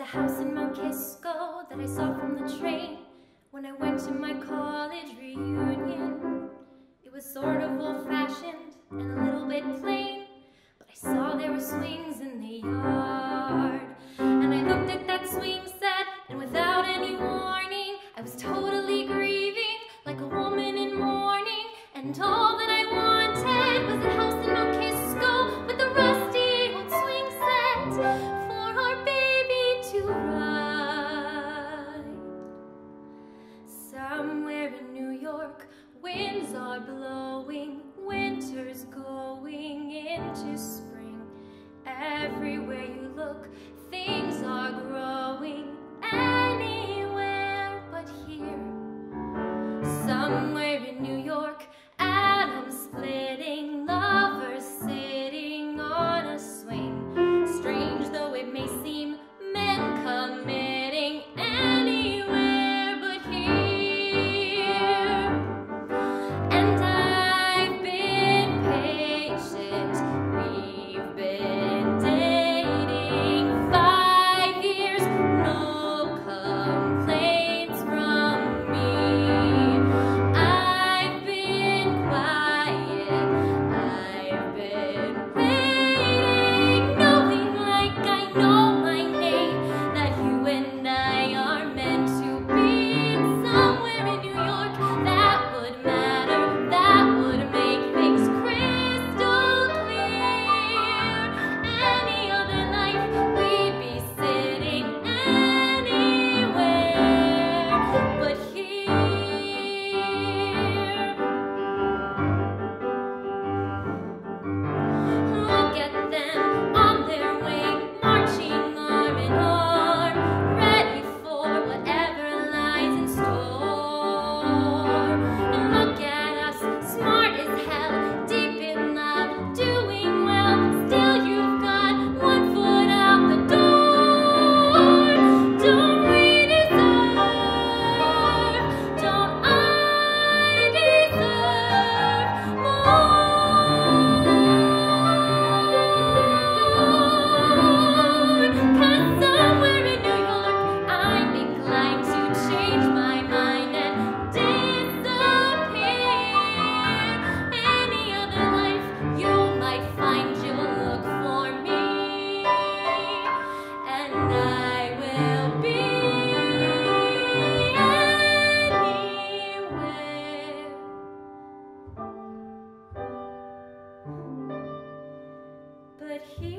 A house in Mount Kisco that I saw from the train when I went to my college reunion. It was sort of old-fashioned and a little bit plain, but I saw there were swings in the yard. are blowing, winter's going into spring. Everywhere you look, that he